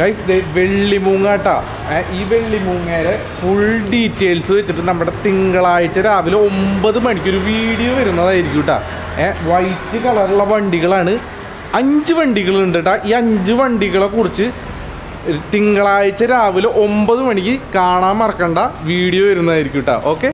Guys വെള്ളിമൂങ്ങാട്ടാ ഏ, ഈ വെള്ളിമൂങ്ങയുടെ full details വെച്ചിട്ട് നമ്മുടെ തിങ്കളാഴ്ച രാവിലെ ഒമ്പത് മണിക്ക് ഒരു വീഡിയോ വരുന്നതായിരിക്കും കേട്ടോ ഏഹ് വൈറ്റ് കളറുള്ള വണ്ടികളാണ്. അഞ്ച് വണ്ടികളുണ്ട് കേട്ടോ ഈ അഞ്ച് വണ്ടികളെ കുറിച്ച് തിങ്കളാഴ്ച രാവിലെ ഒമ്പത് മണിക്ക് കാണാൻ മറക്കണ്ട. വീഡിയോ വരുന്നതായിരിക്കും കേട്ടോ ഓക്കെ